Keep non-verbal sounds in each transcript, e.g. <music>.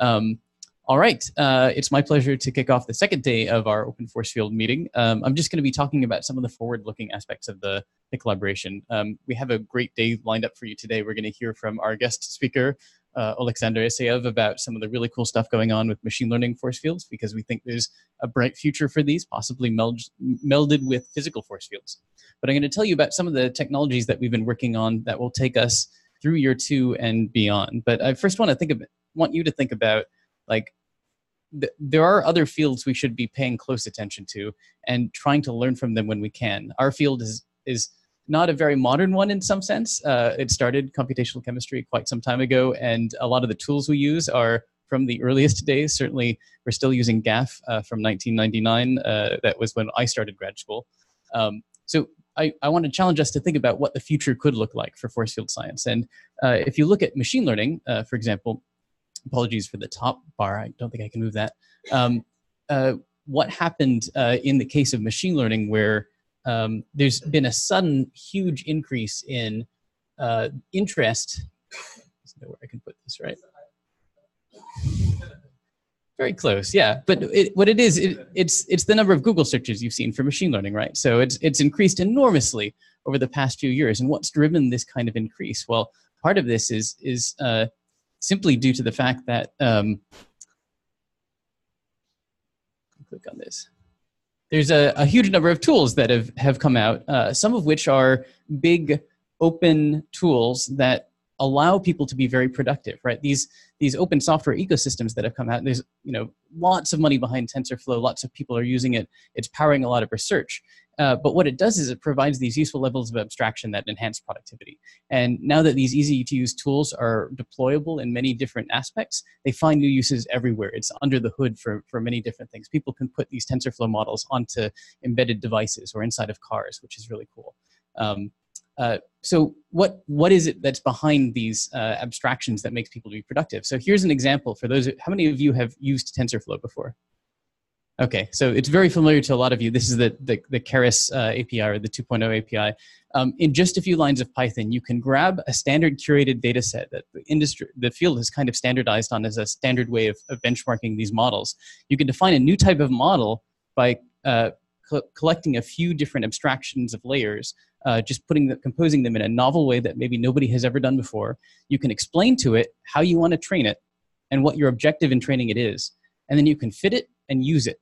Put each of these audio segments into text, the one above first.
Um, all right, uh, it's my pleasure to kick off the second day of our open force field meeting. Um, I'm just going to be talking about some of the forward-looking aspects of the, the collaboration. Um, we have a great day lined up for you today. We're going to hear from our guest speaker, uh, Alexander Isayev, about some of the really cool stuff going on with machine learning force fields because we think there's a bright future for these, possibly meld, melded with physical force fields. But I'm going to tell you about some of the technologies that we've been working on that will take us through year two and beyond. But I first want to think of want you to think about like th- there are other fields we should be paying close attention to and trying to learn from them when we can. Our field is is not a very modern one in some sense. Uh, it started computational chemistry quite some time ago, and a lot of the tools we use are from the earliest <laughs> days. Certainly, we're still using GAFF uh, from 1999. Uh, that was when I started grad school. Um, so I, I, want to challenge us to think about what the future could look like for force field science. And uh, if you look at machine learning, uh, for example, apologies for the top bar. I don't think I can move that. Um, uh, what happened uh, in the case of machine learning where um, there's been a sudden huge increase in uh, interest. There's where I can put this right. Very close, yeah. But it, what it is, it, it's it's the number of Google searches you've seen for machine learning, right? So it's it's increased enormously over the past few years. And what's driven this kind of increase? Well, part of this is is uh, simply due to the fact that um, click on this. There's a, a, huge number of tools that have, have come out, uh, some of which are big open tools that allow people to be very productive, right? These these open software ecosystems that have come out. There's you know lots of money behind TensorFlow. Lots of people are using it. It's powering a lot of research. Uh, but what it does is it provides these useful levels of abstraction that enhance productivity. And now that these easy to use tools are deployable in many different aspects, they find new uses everywhere. It's under the hood for, for many different things. People can put these TensorFlow models onto embedded devices or inside of cars, which is really cool. Um, uh, so what what is it that's behind these uh, abstractions that makes people to be productive? So here's an example for those. How many of you have used TensorFlow before? Okay, so it's very familiar to a lot of you. This is the, the, the Keras uh, API or the 2.0 API. Um, in just a few lines of Python, you can grab a standard curated data set that the industry, the field has kind of standardized on as a standard way of, of benchmarking these models. You can define a new type of model by uh, co collecting a few different abstractions of layers, uh, just putting the, composing them in a novel way that maybe nobody has ever done before. You can explain to it how you want to train it and what your objective in training it is. And then you can fit it and use it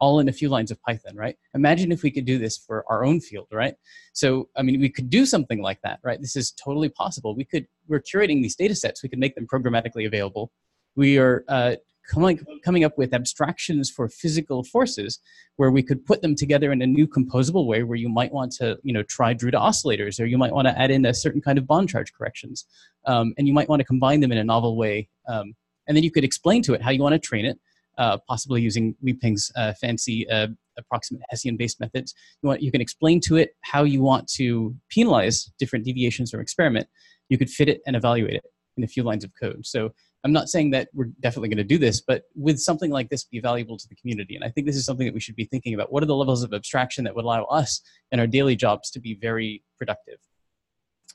all in a few lines of Python, right? Imagine if we could do this for our own field, right? So, I mean, we could do something like that, right? This is totally possible. We could, we're curating these data sets, we could make them programmatically available. We are uh, coming, coming up with abstractions for physical forces where we could put them together in a new composable way where you might want to, you know, try Drude oscillators or you might want to add in a certain kind of bond charge corrections. Um, and you might want to combine them in a novel way. Um, and then you could explain to it how you want to train it uh, possibly using Lee-Ping's uh, fancy uh, approximate Hessian-based methods. You, want, you can explain to it how you want to penalize different deviations from experiment. You could fit it and evaluate it in a few lines of code. So I'm not saying that we're definitely going to do this, but with something like this be valuable to the community. And I think this is something that we should be thinking about. What are the levels of abstraction that would allow us in our daily jobs to be very productive?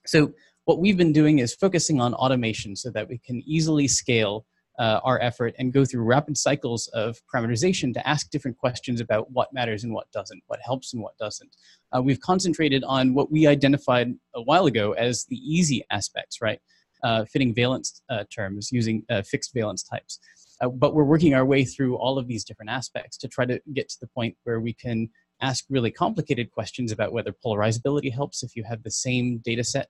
So what we've been doing is focusing on automation so that we can easily scale uh, our effort and go through rapid cycles of parameterization to ask different questions about what matters and what doesn't, what helps and what doesn't. Uh, we've concentrated on what we identified a while ago as the easy aspects, right? Uh, fitting valence uh, terms using uh, fixed valence types. But we're working our way through all of these different aspects to try to get to the point where we can ask really complicated questions about whether polarizability helps if you have the same data set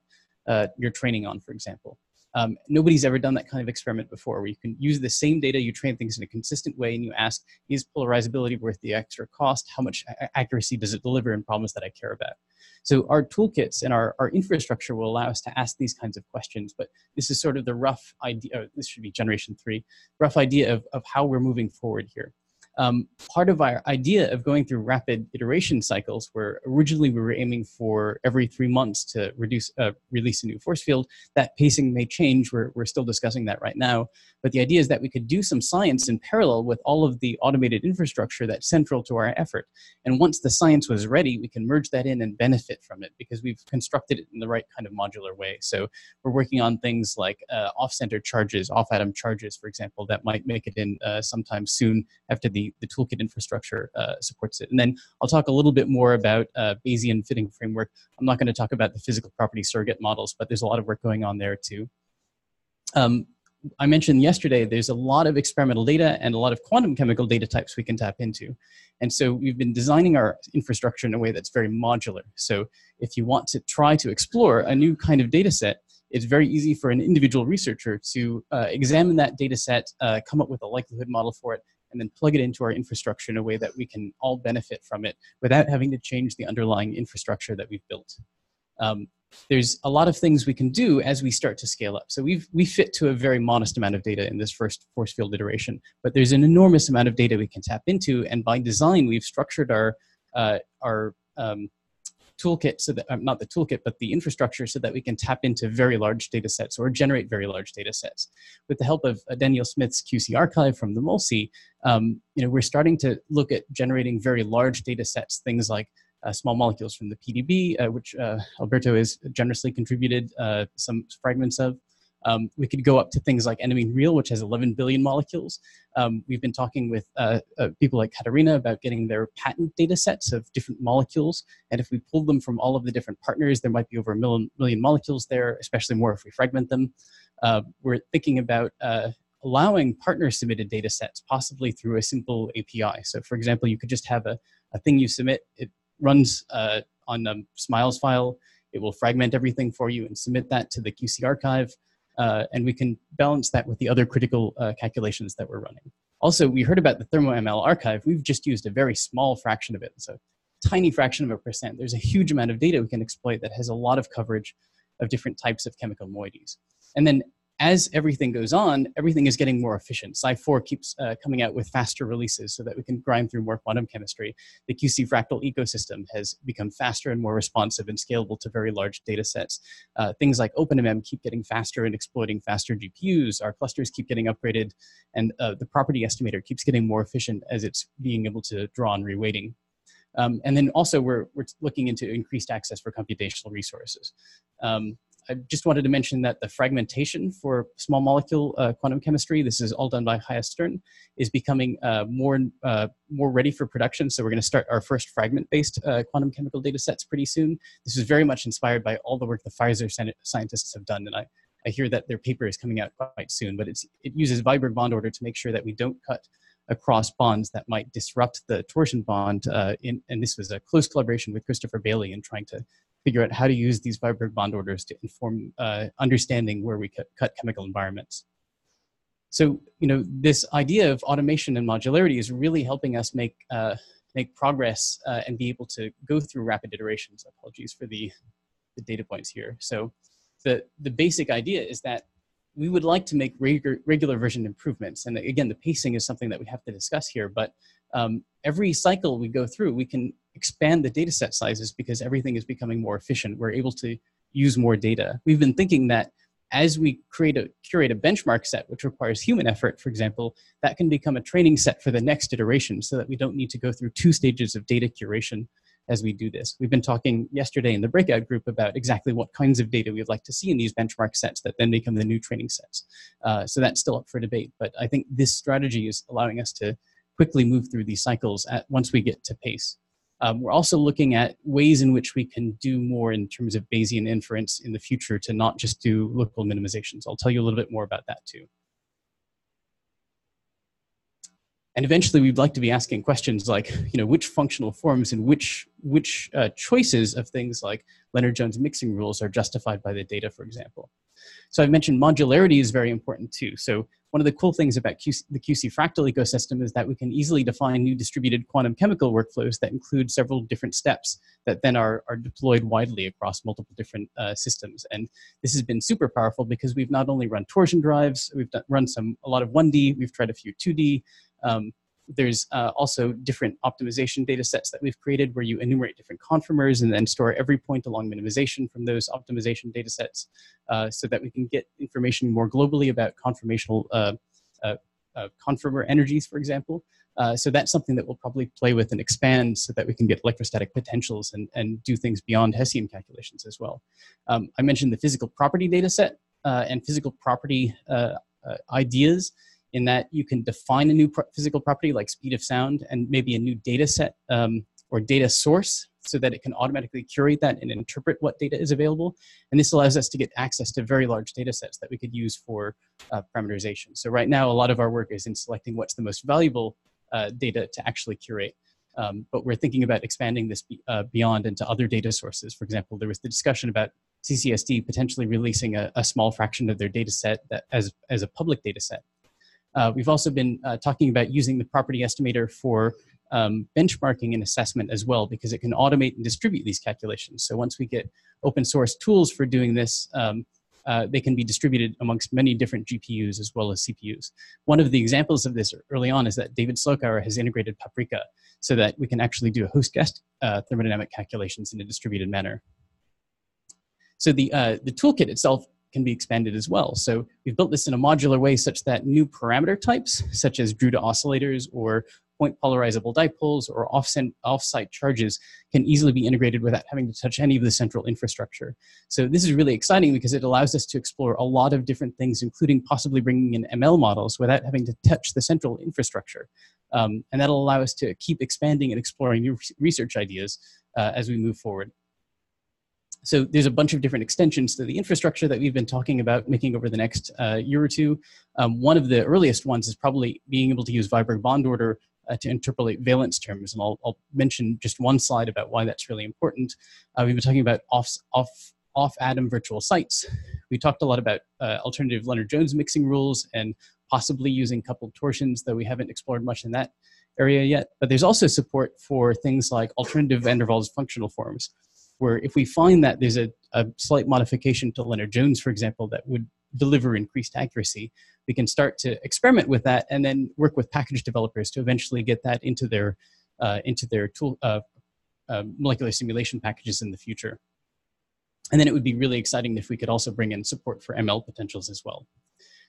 you're training on, for example. Um, nobody's ever done that kind of experiment before where you can use the same data, you train things in a consistent way, and you ask, is polarizability worth the extra cost? How much accuracy does it deliver in problems that I care about? So our toolkits and our, our infrastructure will allow us to ask these kinds of questions, but this is sort of the rough idea, this should be generation three, rough idea of, of how we're moving forward here. Um, part of our idea of going through rapid iteration cycles, where originally we were aiming for every three months to reduce uh, release a new force field, that pacing may change. We're, we're still discussing that right now. But the idea is that we could do some science in parallel with all of the automated infrastructure that's central to our effort. And once the science was ready, we can merge that in and benefit from it because we've constructed it in the right kind of modular way. So we're working on things like uh, off-center charges, off-atom charges, for example, that might make it in uh, sometime soon after the, the toolkit infrastructure uh, supports it. And then I'll talk a little bit more about uh, Bayesian fitting framework. I'm not going to talk about the physical property surrogate models, but there's a lot of work going on there too. Um, I mentioned yesterday, there's a lot of experimental data and a lot of quantum chemical data types we can tap into. And so we've been designing our infrastructure in a way that's very modular. So if you want to try to explore a new kind of data set, it's very easy for an individual researcher to uh, examine that data set, uh, come up with a likelihood model for it, and then plug it into our infrastructure in a way that we can all benefit from it without having to change the underlying infrastructure that we've built. Um, there's a lot of things we can do as we start to scale up. So we've we fit to a very modest amount of data in this first force field iteration, but there's an enormous amount of data we can tap into, and by design we've structured our uh, our um, toolkit so that uh, not the toolkit but the infrastructure so that we can tap into very large data sets or generate very large data sets with the help of uh, daniel smith's QCArchive from the MolSSI, um, you know we're starting to look at generating very large data sets things like uh, small molecules from the PDB, uh, which uh, Alberto has generously contributed uh, some fragments of. Um, we could go up to things like Enamine Real, which has 11 billion molecules. Um, we've been talking with uh, uh, people like Katarina about getting their patent data sets of different molecules. And if we pull them from all of the different partners, there might be over a million, million molecules there, especially more if we fragment them. we're thinking about allowing partner submitted data sets, possibly through a simple API. So, for example, you could just have a, a thing you submit, it runs uh, on a Smiles file. It will fragment everything for you and submit that to the QCArchive. Uh, and we can balance that with the other critical uh, calculations that we're running. Also, we heard about the ThermoML archive. We've just used a very small fraction of it. So tiny fraction of a percent. There's a huge amount of data we can exploit that has a lot of coverage of different types of chemical moieties. And then as everything goes on, everything is getting more efficient. Psi4 keeps uh, coming out with faster releases so that we can grind through more quantum chemistry. The QCFractal ecosystem has become faster and more responsive and scalable to very large data sets. Uh, things like OpenMM keep getting faster and exploiting faster GPUs. Our clusters keep getting upgraded, and uh, the property estimator keeps getting more efficient as it's being able to draw on reweighting. Um, and then also we're, we're looking into increased access for computational resources. Um, I just wanted to mention that the fragmentation for small molecule uh, quantum chemistry, this is all done by Chaya Stern, is becoming uh, more uh, more ready for production. So we're going to start our first fragment-based uh, quantum chemical data sets pretty soon. This is very much inspired by all the work the Pfizer scientists have done, and I, I hear that their paper is coming out quite soon. But it's it uses Wiberg bond order to make sure that we don't cut across bonds that might disrupt the torsion bond. Uh, in, and this was a close collaboration with Christopher Bayly in trying to figure out how to use these Wiberg bond orders to inform uh, understanding where we cut, cut chemical environments. So, you know, this idea of automation and modularity is really helping us make, uh, make progress uh, and be able to go through rapid iterations. Apologies for the, the data points here. So the, the basic idea is that we would like to make regular, regular version improvements. And again, the pacing is something that we have to discuss here, but um, every cycle we go through, we can expand the data set sizes because everything is becoming more efficient. We're able to use more data. We've been thinking that as we create a curate a benchmark set which requires human effort for example that can become a training set for the next iteration so that we don't need to go through two stages of data curation as we do this we've been talking yesterday in the breakout group about exactly what kinds of data we'd like to see in these benchmark sets that then become the new training sets uh, so that's still up for debate but i think this strategy is allowing us to quickly move through these cycles at once we get to pace um, we're also looking at ways in which we can do more in terms of Bayesian inference in the future to not just do local minimizations. I'll tell you a little bit more about that too. And eventually we'd like to be asking questions like, you know, which functional forms and which, which uh, choices of things like Lennard-Jones mixing rules are justified by the data, for example. So I've mentioned modularity is very important too. So one of the cool things about QC, the QCFractal ecosystem is that we can easily define new distributed quantum chemical workflows that include several different steps that then are, are deployed widely across multiple different uh, systems. And this has been super powerful because we've not only run torsion drives, we've done, run some a lot of 1D, we've tried a few 2D. Um, there's uh, also different optimization data sets that we've created where you enumerate different conformers and then store every point along minimization from those optimization data sets uh, so that we can get information more globally about conformational uh, uh, uh conformer energies, for example. So that's something that we'll probably play with and expand so that we can get electrostatic potentials and, and do things beyond Hessian calculations as well. Um, I mentioned the physical property data set and physical property ideas in that you can define a new physical property like speed of sound and maybe a new data set um, or data source so that it can automatically curate that and interpret what data is available. And this allows us to get access to very large data sets that we could use for uh, parameterization. So right now, a lot of our work is in selecting what's the most valuable uh, data to actually curate. Um, but we're thinking about expanding this be, uh, beyond into other data sources. For example, there was the discussion about CCSD potentially releasing a, a small fraction of their data set that as, as a public data set. Uh, we've also been uh, talking about using the property estimator for um, benchmarking and assessment as well, because it can automate and distribute these calculations. So once we get open source tools for doing this, um, uh, they can be distributed amongst many different GPUs as well as CPUs. One of the examples of this early on is that David Slochower has integrated Paprika so that we can actually do a host guest uh, thermodynamic calculations in a distributed manner. So the, uh, the toolkit itself can be expanded as well. So we've built this in a modular way such that new parameter types, such as Drude oscillators or point polarizable dipoles or off-site charges can easily be integrated without having to touch any of the central infrastructure. So this is really exciting because it allows us to explore a lot of different things, including possibly bringing in ML models without having to touch the central infrastructure. Um, and that'll allow us to keep expanding and exploring new research ideas uh, as we move forward so there's a bunch of different extensions to the infrastructure that we've been talking about making over the next uh, year or two. Um, one of the earliest ones is probably being able to use Wiberg bond order uh, to interpolate valence terms, and I'll, I'll, mention just one slide about why that's really important. Uh, we've been talking about off, off, off atom virtual sites. We talked a lot about uh, alternative Lennard-Jones mixing rules and possibly using coupled torsions, though we haven't explored much in that area yet. But there's also support for things like alternative van der Waals functional forms where if we find that there's a, a slight modification to Lennard-Jones, for example, that would deliver increased accuracy, we can start to experiment with that and then work with package developers to eventually get that into their uh, into their tool uh, uh, molecular simulation packages in the future. And then it would be really exciting if we could also bring in support for ML potentials as well.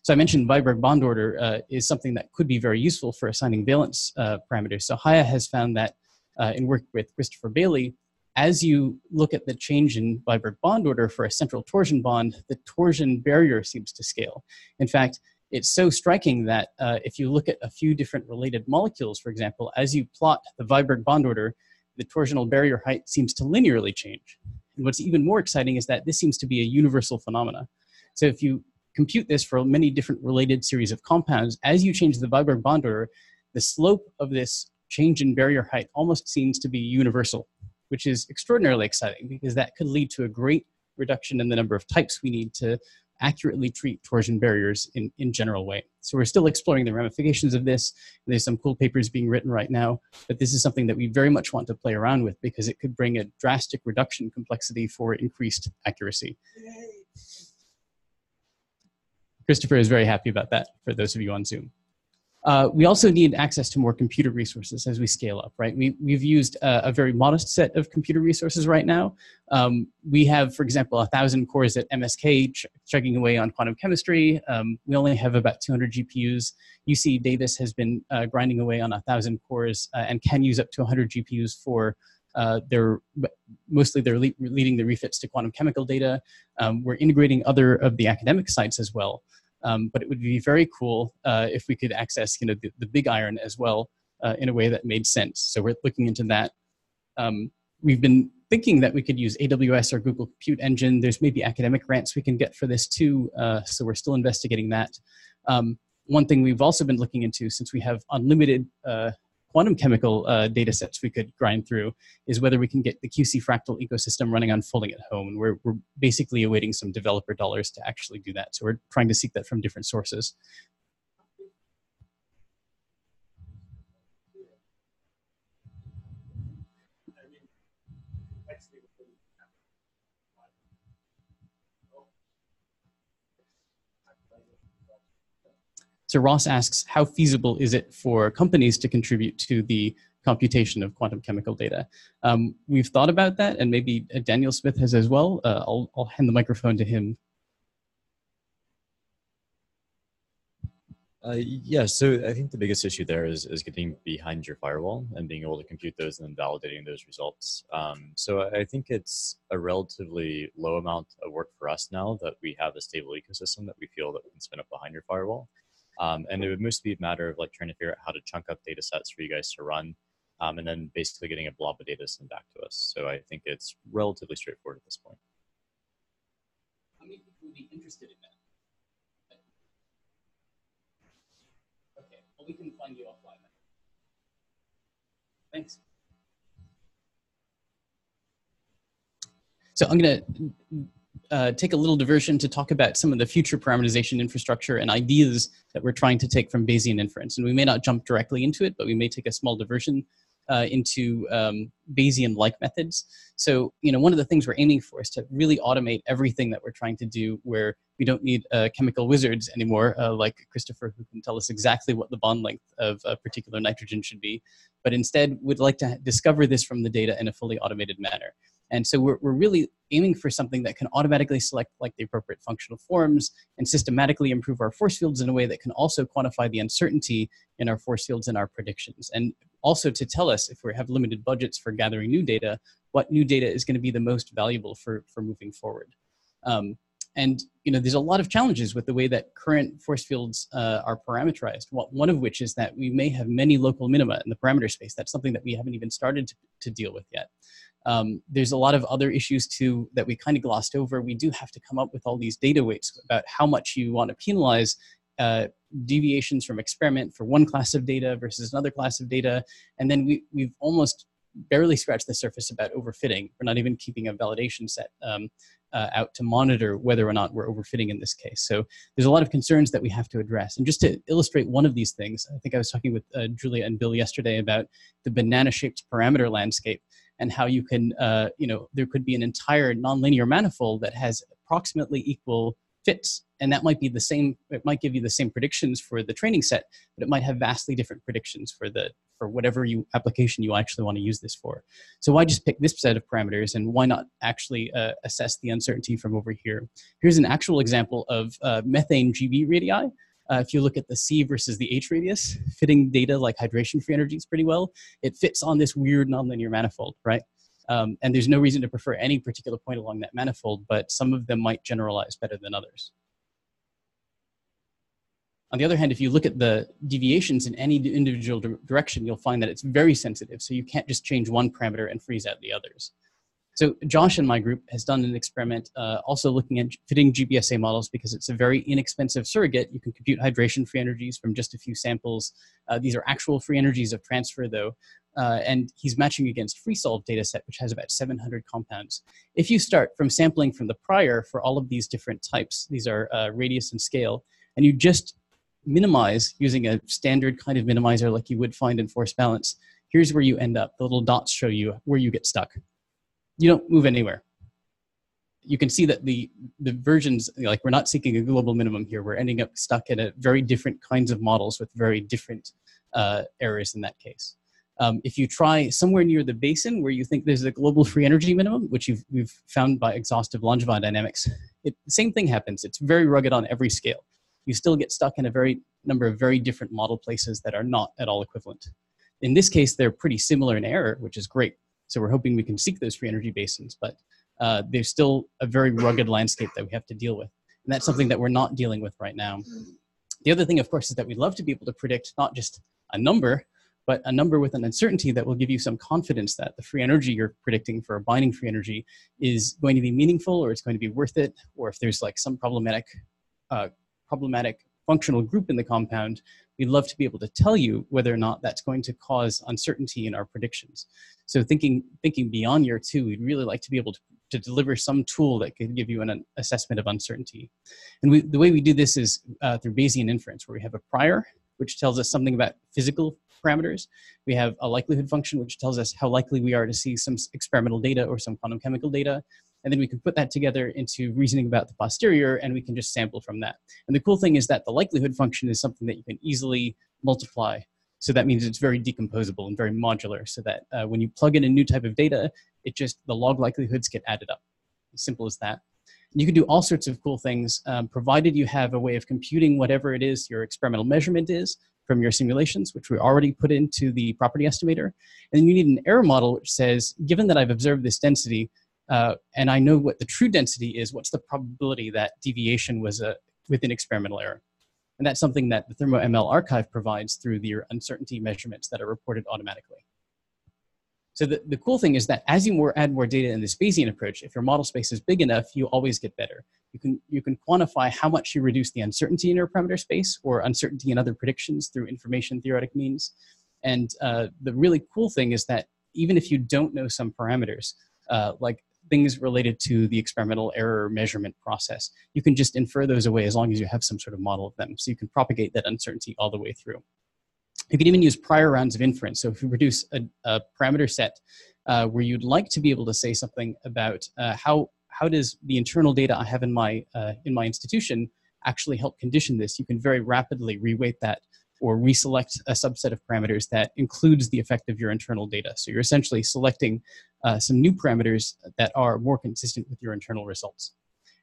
So I mentioned Wiberg bond order uh, is something that could be very useful for assigning valence uh, parameters. So Chaya has found that uh, in work with Christopher Bayly, as you look at the change in Wiberg bond order for a central torsion bond, the torsion barrier seems to scale. In fact, it's so striking that uh, if you look at a few different related molecules, for example, as you plot the Wiberg bond order, the torsional barrier height seems to linearly change. And what's even more exciting is that this seems to be a universal phenomena. So if you compute this for many different related series of compounds, as you change the Wiberg bond order, the slope of this change in barrier height almost seems to be universal which is extraordinarily exciting because that could lead to a great reduction in the number of types we need to accurately treat torsion barriers in, in general way. So we're still exploring the ramifications of this. There's some cool papers being written right now, but this is something that we very much want to play around with because it could bring a drastic reduction complexity for increased accuracy. Christopher is very happy about that for those of you on Zoom. Uh, we also need access to more computer resources as we scale up, right? We, we've used a, a very modest set of computer resources right now. Um, we have, for example, a thousand cores at MSK ch chugging away on quantum chemistry. Um, we only have about 200 GPUs. UC Davis has been uh, grinding away on a thousand cores uh, and can use up to 100 GPUs for uh, they're mostly they're le leading the refits to quantum chemical data. Um, we're integrating other of the academic sites as well. Um, but it would be very cool uh, if we could access, you know, the, the big iron as well uh, in a way that made sense. So we're looking into that. Um, we've been thinking that we could use AWS or Google Compute Engine. There's maybe academic grants we can get for this too. Uh, so we're still investigating that. Um, one thing we've also been looking into, since we have unlimited uh, quantum chemical uh, data sets we could grind through is whether we can get the QCFractal ecosystem running on Fulling at home. And we're, we're basically awaiting some developer dollars to actually do that. So we're trying to seek that from different sources. So Ross asks, how feasible is it for companies to contribute to the computation of quantum chemical data? Um, we've thought about that, and maybe Daniel Smith has as well. Uh, I'll, I'll hand the microphone to him Uh, yeah, so I think the biggest issue there is, is getting behind your firewall and being able to compute those and then validating those results. Um, so I think it's a relatively low amount of work for us now that we have a stable ecosystem that we feel that we can spin up behind your firewall. Um, and it would mostly be a matter of like trying to figure out how to chunk up data sets for you guys to run um, and then basically getting a blob of data sent back to us. So I think it's relatively straightforward at this point. How many people would be interested in that? we can find you offline. Thanks. So I'm going to uh, take a little diversion to talk about some of the future parameterization infrastructure and ideas that we're trying to take from Bayesian inference. And we may not jump directly into it, but we may take a small diversion uh, into um, Bayesian-like methods. So, you know, one of the things we're aiming for is to really automate everything that we're trying to do where we don't need uh, chemical wizards anymore, uh, like Christopher, who can tell us exactly what the bond length of a particular nitrogen should be, but instead would like to discover this from the data in a fully automated manner. And so we're, we're really aiming for something that can automatically select like the appropriate functional forms and systematically improve our force fields in a way that can also quantify the uncertainty in our force fields and our predictions. And also to tell us if we have limited budgets for gathering new data, what new data is going to be the most valuable for, for moving forward. Um, and you know, there's a lot of challenges with the way that current force fields uh, are parameterized. One of which is that we may have many local minima in the parameter space. That's something that we haven't even started to, to deal with yet. Um, there's a lot of other issues too that we kind of glossed over. We do have to come up with all these data weights about how much you want to penalize uh, deviations from experiment for one class of data versus another class of data. And then we, we've almost barely scratched the surface about overfitting. We're not even keeping a validation set um, uh, out to monitor whether or not we're overfitting in this case. So there's a lot of concerns that we have to address. And just to illustrate one of these things, I think I was talking with uh, Julia and Bill yesterday about the banana-shaped parameter landscape and how you can, uh, you know, there could be an entire nonlinear manifold that has approximately equal fits. And that might be the same, it might give you the same predictions for the training set, but it might have vastly different predictions for the for whatever you application you actually want to use this for. So why just pick this set of parameters and why not actually uh, assess the uncertainty from over here? Here's an actual example of uh, methane GB radii. Uh, if you look at the C versus the H radius, fitting data like hydration free energies pretty well, it fits on this weird nonlinear manifold, right? Um, and there's no reason to prefer any particular point along that manifold, but some of them might generalize better than others. On the other hand, if you look at the deviations in any individual direction, you'll find that it's very sensitive. So you can't just change one parameter and freeze out the others. So Josh and my group has done an experiment uh, also looking at fitting GBSA models because it's a very inexpensive surrogate. You can compute hydration free energies from just a few samples. Uh, these are actual free energies of transfer though. Uh, and he's matching against FreeSolv dataset, which has about 700 compounds. If you start from sampling from the prior for all of these different types, these are uh, radius and scale, and you just minimize using a standard kind of minimizer like you would find in force balance, here's where you end up. The little dots show you where you get stuck you don't move anywhere. You can see that the, the versions, like we're not seeking a global minimum here. We're ending up stuck in a very different kinds of models with very different uh, errors in that case. Um, if you try somewhere near the basin where you think there's a global free energy minimum, which we've found by exhaustive Langevin dynamics, it, the same thing happens. It's very rugged on every scale. You still get stuck in a very number of very different model places that are not at all equivalent. In this case, they're pretty similar in error, which is great. So we're hoping we can seek those free energy basins, but uh, there's still a very rugged landscape that we have to deal with. And that's something that we're not dealing with right now. The other thing, of course, is that we'd love to be able to predict not just a number, but a number with an uncertainty that will give you some confidence that the free energy you're predicting for a binding free energy is going to be meaningful or it's going to be worth it, or if there's like some problematic, uh, problematic functional group in the compound, we'd love to be able to tell you whether or not that's going to cause uncertainty in our predictions. So thinking, thinking beyond year two, we'd really like to be able to, to deliver some tool that could give you an assessment of uncertainty. And we, the way we do this is uh, through Bayesian inference, where we have a prior, which tells us something about physical parameters. We have a likelihood function, which tells us how likely we are to see some experimental data or some quantum chemical data. And then we can put that together into reasoning about the posterior, and we can just sample from that. And the cool thing is that the likelihood function is something that you can easily multiply. So that means it's very decomposable and very modular, so that uh, when you plug in a new type of data, it just the log likelihoods get added up. As simple as that. You can do all sorts of cool things, um, provided you have a way of computing whatever it is your experimental measurement is from your simulations, which we already put into the property estimator. And then you need an error model which says, given that I've observed this density, uh, and I know what the true density is, what's the probability that deviation was a, within experimental error? And that's something that the ThermoML archive provides through your uncertainty measurements that are reported automatically. So the, the cool thing is that as you more add more data in this Bayesian approach, if your model space is big enough, you always get better. You can, you can quantify how much you reduce the uncertainty in your parameter space or uncertainty in other predictions through information theoretic means. And uh, the really cool thing is that even if you don't know some parameters, uh, like things related to the experimental error measurement process, you can just infer those away as long as you have some sort of model of them. So you can propagate that uncertainty all the way through. You can even use prior rounds of inference. So if you produce a, a parameter set uh, where you'd like to be able to say something about uh, how how does the internal data I have in my uh, in my institution actually help condition this, you can very rapidly reweight that or reselect a subset of parameters that includes the effect of your internal data. So you're essentially selecting uh, some new parameters that are more consistent with your internal results.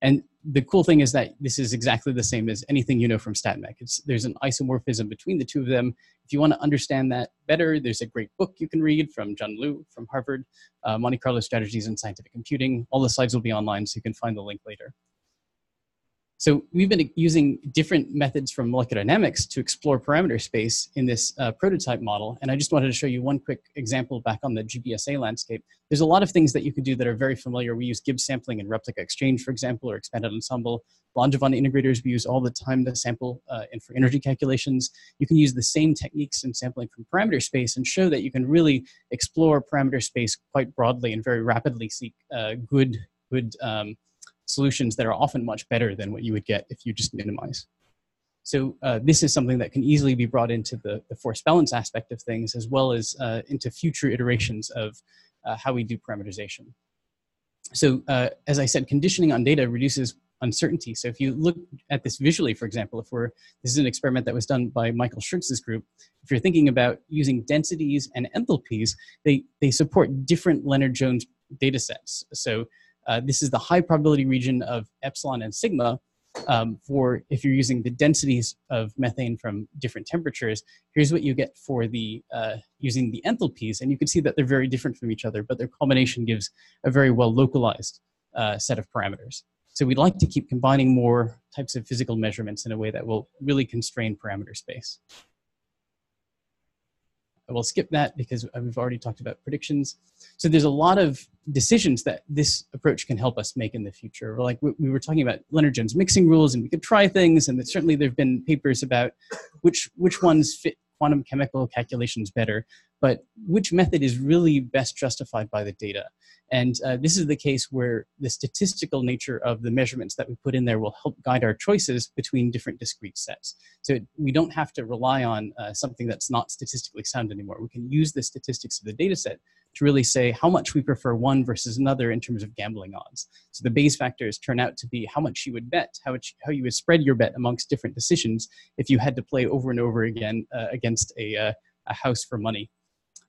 And the cool thing is that this is exactly the same as anything you know from StatMech. It's, there's an isomorphism between the two of them. If you want to understand that better, there's a great book you can read from Jun Liu from Harvard, uh, Monte Carlo Strategies in Scientific Computing. All the slides will be online, so you can find the link later. So we've been using different methods from molecular dynamics to explore parameter space in this uh, prototype model. And I just wanted to show you one quick example back on the GBSA landscape. There's a lot of things that you can do that are very familiar. We use Gibbs sampling and replica exchange, for example, or expanded ensemble. Langevin integrators we use all the time to sample uh, and for energy calculations. You can use the same techniques in sampling from parameter space and show that you can really explore parameter space quite broadly and very rapidly seek uh, good, good um, solutions that are often much better than what you would get if you just minimize. So uh, this is something that can easily be brought into the, the force balance aspect of things as well as uh, into future iterations of uh, how we do parameterization. So uh, as I said, conditioning on data reduces uncertainty. So if you look at this visually, for example, if we're, this is an experiment that was done by Michael Shirts's group, if you're thinking about using densities and enthalpies, they, they support different Lennard-Jones data sets. So uh, this is the high probability region of epsilon and sigma um, for if you're using the densities of methane from different temperatures. Here's what you get for the uh, using the enthalpies, and you can see that they're very different from each other, but their combination gives a very well localized uh, set of parameters. So we'd like to keep combining more types of physical measurements in a way that will really constrain parameter space. I will skip that because we've already talked about predictions. So there's a lot of decisions that this approach can help us make in the future. Like we were talking about Lennard-Jones mixing rules, and we could try things, and certainly there have been papers about which which ones fit quantum chemical calculations better, but which method is really best justified by the data. And uh, this is the case where the statistical nature of the measurements that we put in there will help guide our choices between different discrete sets. So we don't have to rely on uh, something that's not statistically sound anymore. We can use the statistics of the data set to really say how much we prefer one versus another in terms of gambling odds. So the Bayes factors turn out to be how much you would bet, how, much, how you would spread your bet amongst different decisions if you had to play over and over again uh, against a, uh, a house for money.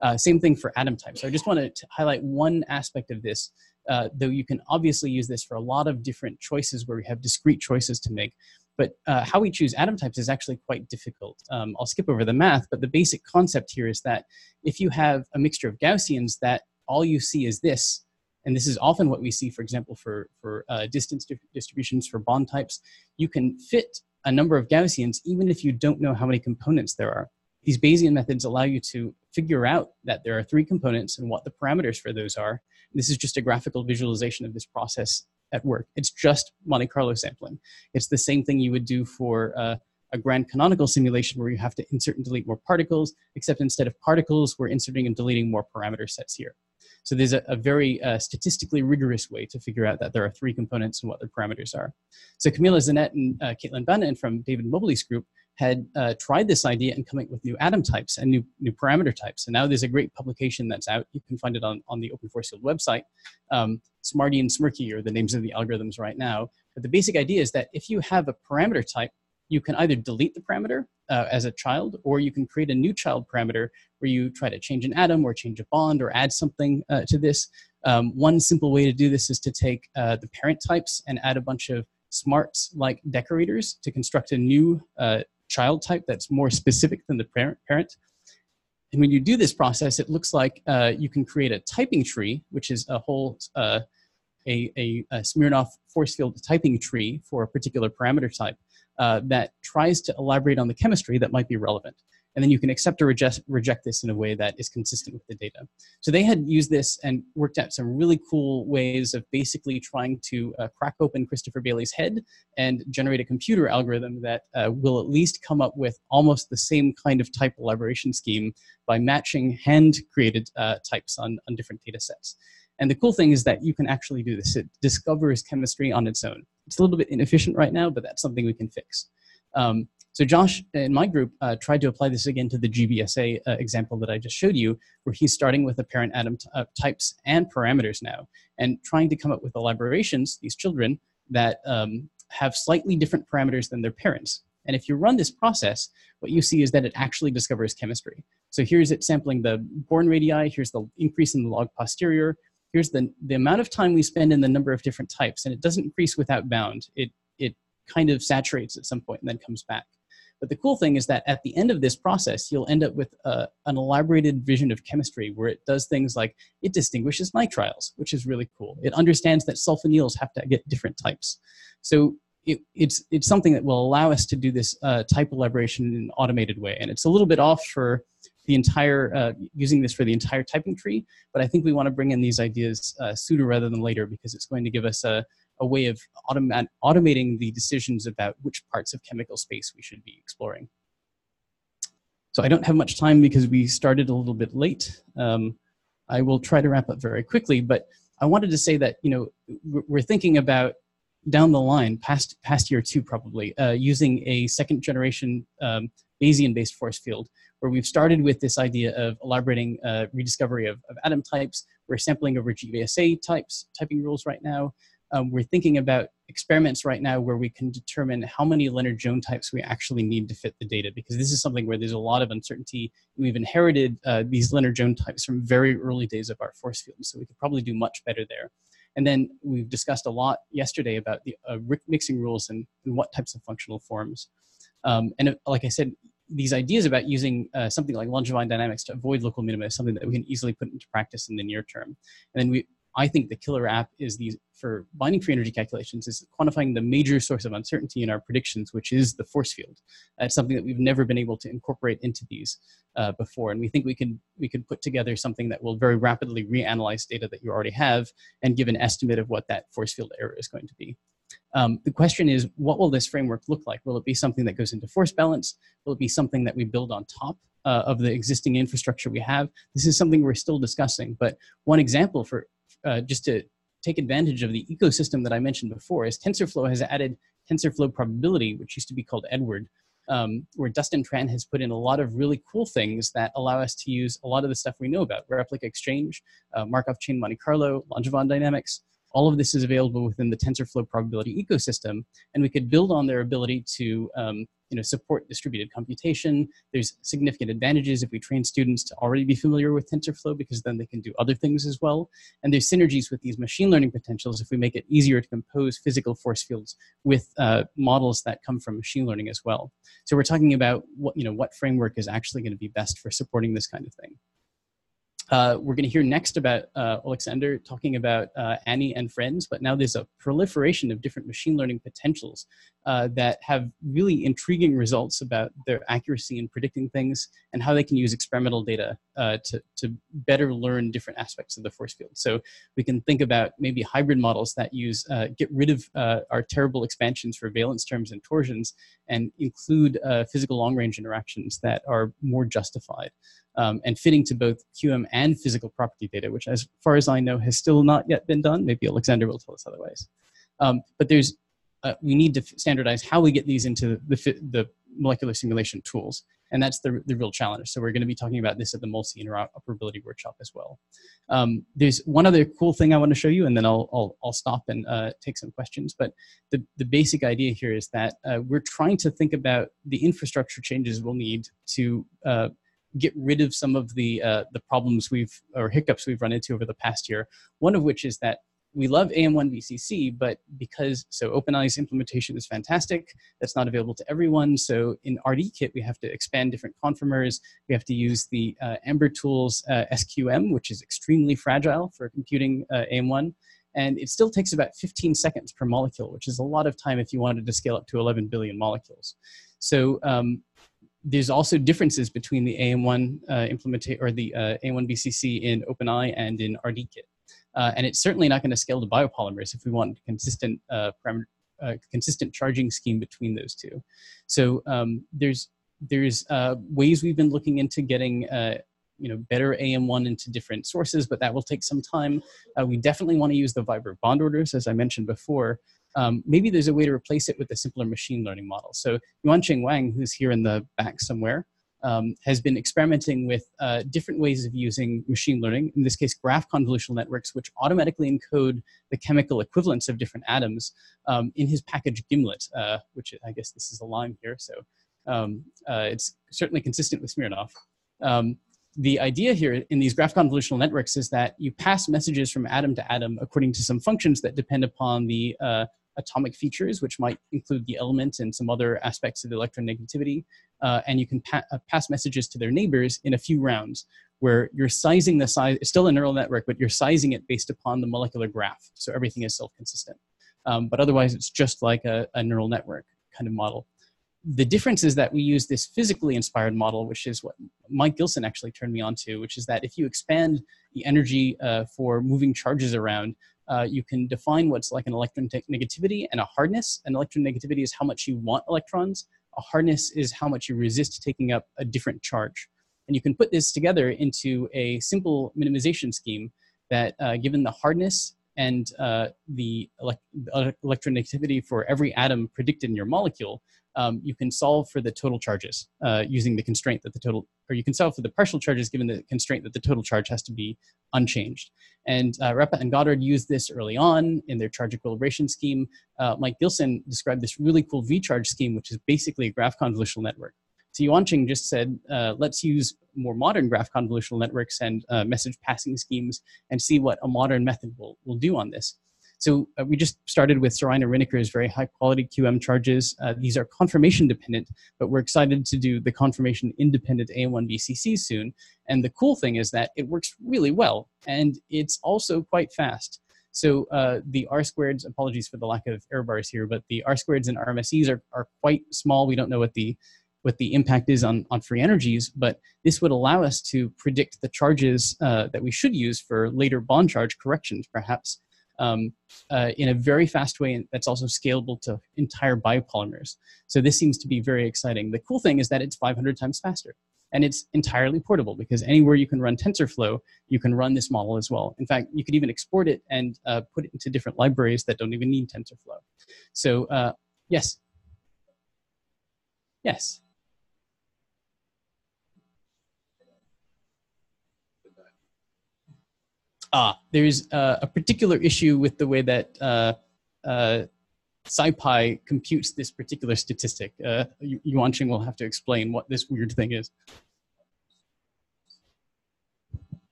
Uh, same thing for atom type. So I just want to highlight one aspect of this, uh, though you can obviously use this for a lot of different choices where we have discrete choices to make. But uh, how we choose atom types is actually quite difficult. Um, I'll skip over the math, but the basic concept here is that if you have a mixture of Gaussians that all you see is this, and this is often what we see, for example, for, for uh, distance di distributions for bond types, you can fit a number of Gaussians even if you don't know how many components there are. These Bayesian methods allow you to figure out that there are three components and what the parameters for those are. This is just a graphical visualization of this process at work. It's just Monte Carlo sampling. It's the same thing you would do for uh, a grand canonical simulation where you have to insert and delete more particles, except instead of particles, we're inserting and deleting more parameter sets here. So there's a, a very uh, statistically rigorous way to figure out that there are three components and what their parameters are. So Camila Zanette and uh, Caitlin Bannan from David Mobley's group had uh, tried this idea and coming up with new atom types and new, new parameter types. And now there's a great publication that's out. You can find it on, on the Open Force Field website. Um, Smarty and Smirky are the names of the algorithms right now. But the basic idea is that if you have a parameter type, you can either delete the parameter uh, as a child, or you can create a new child parameter where you try to change an atom or change a bond or add something uh, to this. Um, one simple way to do this is to take uh, the parent types and add a bunch of smarts like decorators to construct a new uh, child type that's more specific than the parent. And when you do this process, it looks like uh, you can create a typing tree, which is a whole uh, a, a, a, SMIRNOFF force field typing tree for a particular parameter type uh, that tries to elaborate on the chemistry that might be relevant and then you can accept or reject, reject this in a way that is consistent with the data. So they had used this and worked out some really cool ways of basically trying to uh, crack open Christopher Bayly's head and generate a computer algorithm that uh, will at least come up with almost the same kind of type elaboration scheme by matching hand-created uh, types on, on different data sets. And the cool thing is that you can actually do this. It discovers chemistry on its own. It's a little bit inefficient right now, but that's something we can fix. Um, so Josh in my group uh, tried to apply this again to the GBSA uh, example that I just showed you, where he's starting with the parent atom uh, types and parameters now, and trying to come up with elaborations, these children, that um, have slightly different parameters than their parents. And if you run this process, what you see is that it actually discovers chemistry. So here's it sampling the Born radii, here's the increase in the log posterior, here's the, the amount of time we spend in the number of different types, and it doesn't increase without bound. It, it kind of saturates at some point and then comes back. But the cool thing is that at the end of this process, you'll end up with uh, an elaborated vision of chemistry where it does things like it distinguishes nitriles, which is really cool. It understands that sulfonyls have to get different types. So it, it's, it's something that will allow us to do this uh, type elaboration in an automated way. And it's a little bit off for the entire, uh, using this for the entire typing tree, but I think we want to bring in these ideas uh, sooner rather than later because it's going to give us a, a way of automat automating the decisions about which parts of chemical space we should be exploring. So I don't have much time because we started a little bit late. Um, I will try to wrap up very quickly, but I wanted to say that you know we're thinking about down the line, past past year two probably, uh, using a second generation um, Bayesian-based force field, where we've started with this idea of elaborating uh, rediscovery of, of atom types. We're sampling over GBSA types, typing rules right now. Um, we're thinking about experiments right now where we can determine how many Lennard-Jones types we actually need to fit the data because this is something where there's a lot of uncertainty. We've inherited uh, these Lennard-Jones types from very early days of our force field, so we could probably do much better there. And then we've discussed a lot yesterday about the uh, mixing rules and, and, what types of functional forms. Um, and like I said, these ideas about using uh, something like Langevin dynamics to avoid local minima is something that we can easily put into practice in the near term. And then we I think the killer app is for binding free energy calculations is quantifying the major source of uncertainty in our predictions, which is the force field. That's something that we've never been able to incorporate into these uh, before, and we think we can we can put together something that will very rapidly reanalyze data that you already have and give an estimate of what that force field error is going to be. Um, the question is, what will this framework look like? Will it be something that goes into force balance? Will it be something that we build on top uh, of the existing infrastructure we have? This is something we're still discussing, but one example for uh, just to take advantage of the ecosystem that I mentioned before, is TensorFlow has added TensorFlow probability, which used to be called Edward, um, where Dustin Tran has put in a lot of really cool things that allow us to use a lot of the stuff we know about, replica exchange, uh, Markov chain Monte Carlo, Langevin dynamics, all of this is available within the TensorFlow probability ecosystem, and we could build on their ability to um, you know, support distributed computation. There's significant advantages if we train students to already be familiar with TensorFlow because then they can do other things as well. And there's synergies with these machine learning potentials if we make it easier to compose physical force fields with uh, models that come from machine learning as well. So we're talking about what, you know, what framework is actually going to be best for supporting this kind of thing. Uh, we're going to hear next about uh, Alexander talking about uh, ANI and friends, but now there's a proliferation of different machine learning potentials uh, that have really intriguing results about their accuracy in predicting things and how they can use experimental data uh, to, to better learn different aspects of the force field. So we can think about maybe hybrid models that use, uh, get rid of our terrible expansions for valence terms and torsions and include physical long-range interactions that are more justified um, and fitting to both QM and physical property data, which as far as I know has still not yet been done. Maybe Alexander will tell us otherwise. Um, but there's, uh, we need to standardize how we get these into the, the molecular simulation tools. And that's the, the real challenge. So we're going to be talking about this at the MolSSI interoperability workshop as well. Um, there's one other cool thing I want to show you, and then I'll, I'll, I'll stop and uh, take some questions. But the, the basic idea here is that uh, we're trying to think about the infrastructure changes we'll need to uh, get rid of some of the uh, the problems we've or hiccups we've run into over the past year. One of which is that we love AM1 BCC, but because, so OpenEye's implementation is fantastic, that's not available to everyone. So in RDKit, we have to expand different conformers. We have to use the uh, AmberTools uh, SQM, which is extremely fragile for computing uh, AM1. And it still takes about 15 seconds per molecule, which is a lot of time if you wanted to scale up to 11 billion molecules. So um, there's also differences between the AM1 uh, implementation or the uh, AM1BCC in OpenEye and in RDKit. Uh, and it's certainly not going to scale to biopolymers if we want consistent uh, uh, consistent charging scheme between those two. So um, there's there's uh, ways we've been looking into getting uh, you know better AM1 into different sources, but that will take some time. We definitely want to use the Wiberg bond orders, as I mentioned before. Um, maybe there's a way to replace it with a simpler machine learning model. So Yuanqing Wang, who's here in the back somewhere, um, has been experimenting with uh, different ways of using machine learning, in this case, graph convolutional networks, which automatically encode the chemical equivalents of different atoms um, in his package Gimlet, uh, which I guess this is a line here, so um, uh, it's certainly consistent with SMIRNOFF. Um, the idea here in these graph convolutional networks is that you pass messages from atom to atom according to some functions that depend upon the uh, atomic features, which might include the element and some other aspects of the electronegativity. Uh, and you can pa uh, pass messages to their neighbors in a few rounds where you're sizing the size, it's still a neural network, but you're sizing it based upon the molecular graph. So everything is self-consistent. Um, but otherwise, it's just like a, a neural network kind of model the difference is that we use this physically inspired model, which is what Mike Gilson actually turned me on to, which is that if you expand the energy uh, for moving charges around, uh, you can define what's like an electron negativity and a hardness. An electron negativity is how much you want electrons. A hardness is how much you resist taking up a different charge. And you can put this together into a simple minimization scheme that, uh, given the hardness and uh, the elect electronegativity for every atom predicted in your molecule, um, you can solve for the total charges uh, using the constraint that the total, or you can solve for the partial charges given the constraint that the total charge has to be unchanged. And uh, Rappé and Goddard used this early on in their charge equilibration scheme. Uh, Mike Gilson described this really cool V-charge scheme, which is basically a graph convolutional network. So Yuanqing just said, uh, let's use more modern graph convolutional networks and uh, message passing schemes and see what a modern method will, will do on this. So uh, we just started with Sereina Riniker's very high quality QM charges. Uh, these are conformation dependent, but we're excited to do the conformation independent AM1BCC soon. And the cool thing is that it works really well and it's also quite fast. So uh, the R squareds, apologies for the lack of error bars here, but the R squareds and RMSEs are, are quite small. We don't know what the what the impact is on, on free energies, but this would allow us to predict the charges uh, that we should use for later bond charge corrections, perhaps, um, uh, in a very fast way and that's also scalable to entire biopolymers. So this seems to be very exciting. The cool thing is that it's 500 times faster. And it's entirely portable because anywhere you can run TensorFlow, you can run this model as well. In fact, you could even export it and uh, put it into different libraries that don't even need TensorFlow. So uh, yes. Yes. Ah, there's uh, a particular issue with the way that uh, uh, SciPy computes this particular statistic. Uh, Yuanqing will have to explain what this weird thing is.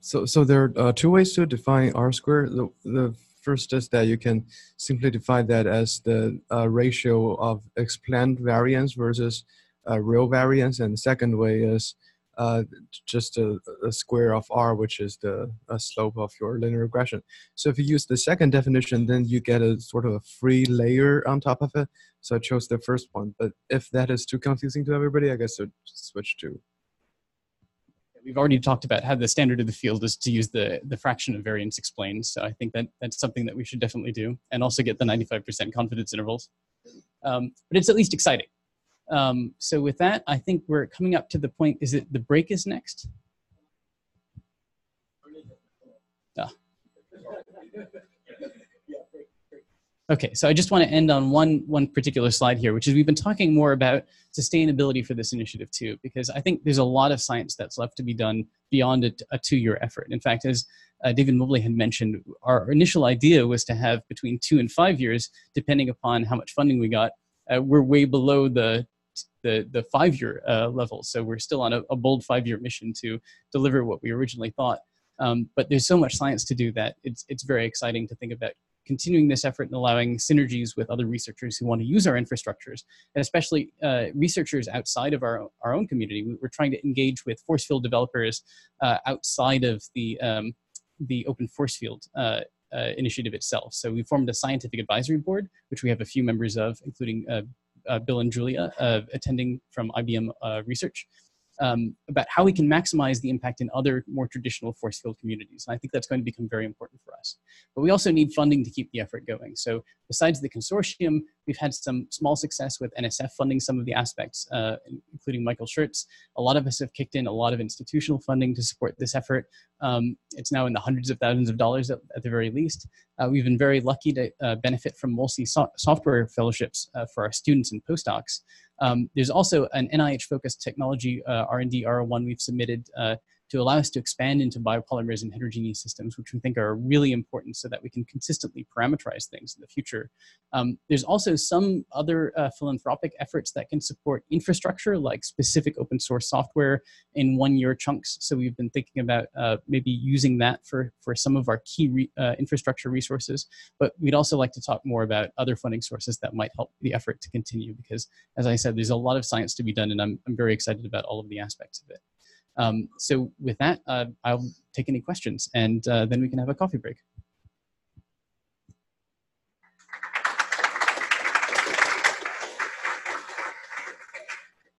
So, so there are uh, two ways to define R squared. The, the first is that you can simply define that as the uh, ratio of explained variance versus uh, real variance. And the second way is uh, just a, a, square of r, which is the slope of your linear regression. So if you use the second definition, then you get a sort of a free layer on top of it. So I chose the first one. But if that is too confusing to everybody, I guess I'd switch to. We've already talked about how the standard of the field is to use the, the fraction of variance explained. So I think that that's something that we should definitely do and also get the 95% confidence intervals. Um, but it's at least exciting. Um, so with that, I think we're coming up to the point. Is it the break is next? Ah. Okay, so I just want to end on one one particular slide here, which is we've been talking more about sustainability for this initiative too, because I think there's a lot of science that's left to be done beyond a, a two-year effort. In fact, as uh, David Mobley had mentioned, our initial idea was to have between two and five years, depending upon how much funding we got. Uh, we're way below the the, the five-year uh, level, so we're still on a, a bold five-year mission to deliver what we originally thought. Um, but there's so much science to do that it's it's very exciting to think about continuing this effort and allowing synergies with other researchers who want to use our infrastructures, and especially uh, researchers outside of our, our own community. We're trying to engage with force field developers uh, outside of the, um, the open force field uh, uh initiative itself. So we formed a scientific advisory board, which we have a few members of, including uh, Uh, Bill and Julia uh, attending from IBM uh, Research um, about how we can maximize the impact in other more traditional force field communities. And I think that's going to become very important for us. But we also need funding to keep the effort going. So besides the consortium, we've had some small success with NSF funding some of the aspects, uh, including Michael Shirts. A lot of us have kicked in a lot of institutional funding to support this effort. Um, it's now in the hundreds of thousands of dollars at, at the very least. Uh, we've been very lucky to uh, benefit from MolSSI so software fellowships uh, for our students and postdocs. Um, there's also an NIH-focused technology uh, R&D R01 we've submitted uh, to allow us to expand into biopolymers and heterogeneous systems, which we think are really important so that we can consistently parameterize things in the future. Um, there's also some other uh, philanthropic efforts that can support infrastructure, like specific open source software in one-year chunks. So we've been thinking about uh, maybe using that for, for some of our key re uh, infrastructure resources. But we'd also like to talk more about other funding sources that might help the effort to continue because, as I said, there's a lot of science to be done, and I'm, I'm very excited about all of the aspects of it. Um, so with that, uh, I'll take any questions and uh, then we can have a coffee break.